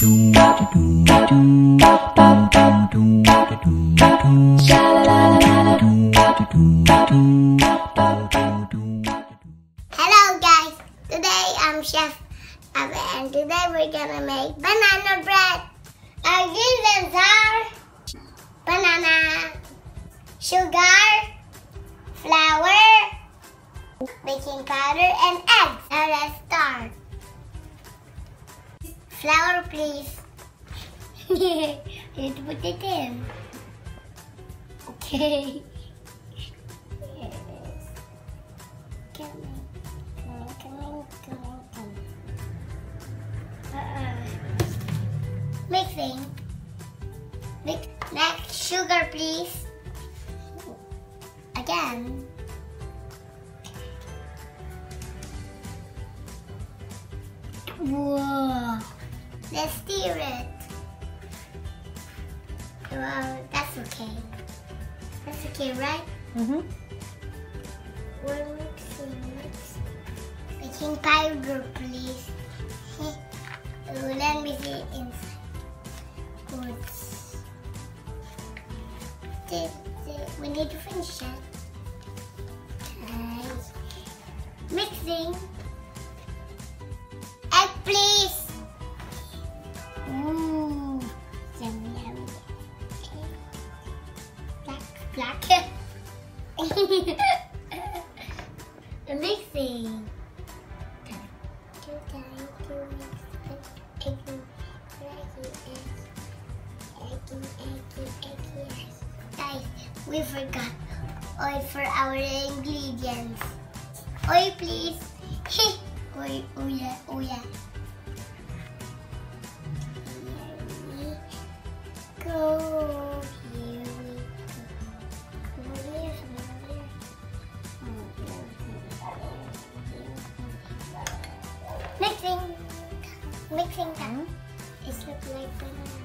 Hello guys, today I'm Chef and today we're gonna make banana bread. Our ingredients are banana, sugar, flour, baking powder, and eggs. Now let's start. Flour please. you need to put it in. Okay. Mixing. Mix. Next, sugar, please. Again. Whoa. Let's stir it. Well, that's okay. That's okay, right? Mm-hmm. We're mixing, mixing. Baking powder, please. oh, let me see inside. Good. The- the- We need to finish it. Okay. Mixing. Mixing. Guys, we forgot oil for our ingredients. Oil, please. oil, oh yeah, oh Mixing that. It looks like banana.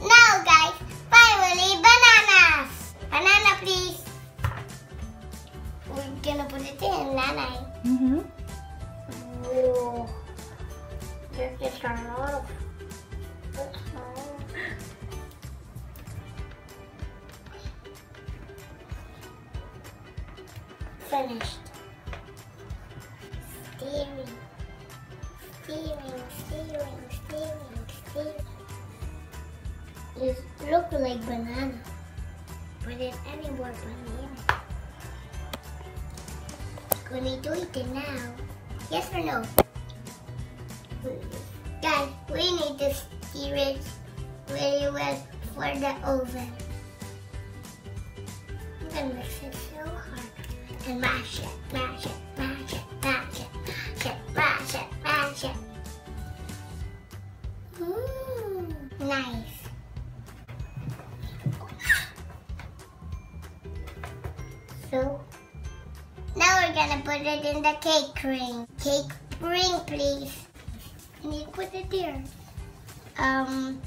Now guys, finally bananas. Banana please. We're gonna put it in, Nanay. Mm-hmm. Whoa. There's just a lot of Finished. It look like banana. but it's any more banana. Gonna do it now. Yes or no? Guys, we need to stir it really well for the oven. I'm gonna mix it so hard. And mash it, mash it, mash it, nice. So, now we're gonna put it in the cake ring. Cake ring, please. And you put it there. Um,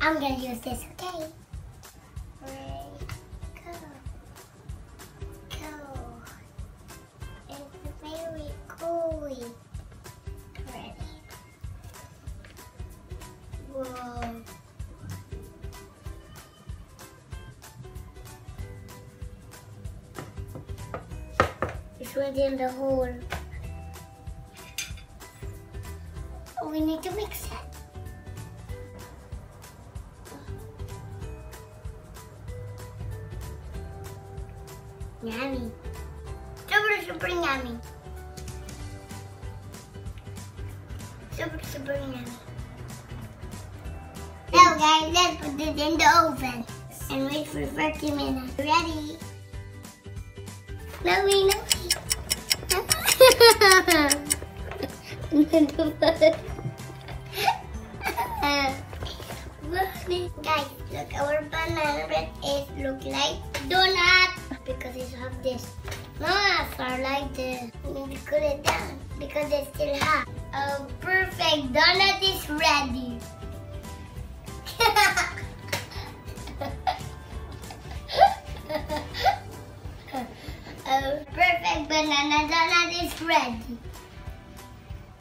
I'm gonna use this, okay? Within the hole. Oh, we need to mix it. Yummy. Super, super yummy. Super, super yummy. Now guys, let's put it in the oven and wait for 30 minutes. Ready? No, we Guys, look, our banana bread is look like donut because it have this. Not far like this. We cool it down because it's still hot. A perfect donut is ready. A perfect banana donut is ready.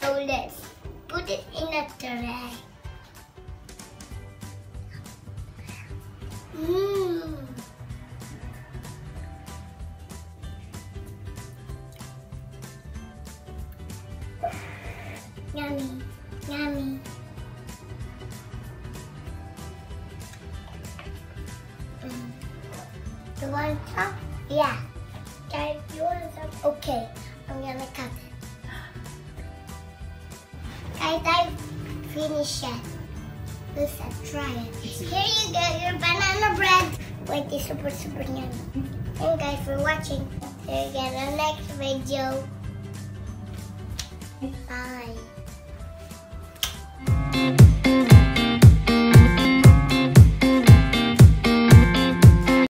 So let's put it in a tray. Mmm. Yummy, yummy. Mm. You want some? Yeah. Guys, you want some? Okay, I'm gonna cut it. I finished it. Let's try it. Here you go, your banana bread. Wait, it's super, super yummy. Thank you guys for watching. See you again in the next video. Bye.